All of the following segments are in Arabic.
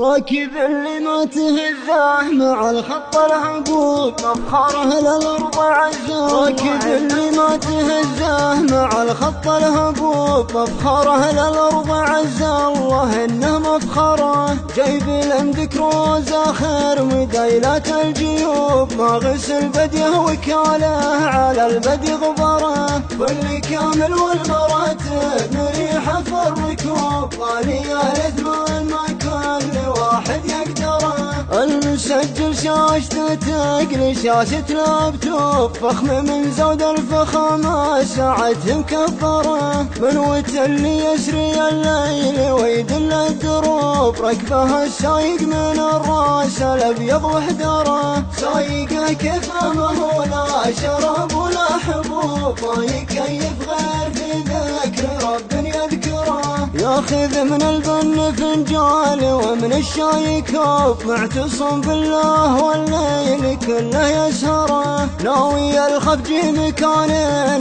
راكب اللي ما تهزاه مع الخط العبود مفخرة للارض عزام راكب اللي ما تهزاه مع الخط الهبوب مفخرة للارض عز الله إنه مفخرة جايب لندك روز اخر مدايلات الجيوب. ما غسل بديه وكاله على البدي غبره. كل كامل والمراتب مريحة في الركوب. غالية المسجل شاشته تقل شاشة لابتوب فخم من زود الفخامة ساعة مكبرة من وتلي يسري الليل ويدل الدروب ركبها السايق من الراس الأبيض وحدره. سايقه كيف ما هو لا شراب ولا حبوب ما ياخذ من البن فنجال ومن الشاي كوب معتصم بالله والليل كله يسهره ناوي الخفج مكان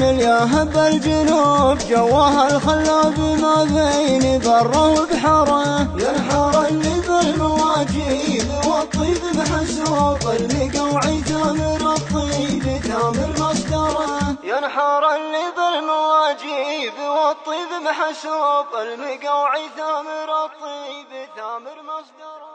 الياهب الجنوب جواه الخلاب ما بين بره وبحره ينحر اللي بالمواجيب والطيب بحسوب المقوعي ثامر الطيب ثامر مصدره ينحر اللي بالمواجيب والطيب محسوب المقوعي ثامر الطيب ثامر مصدره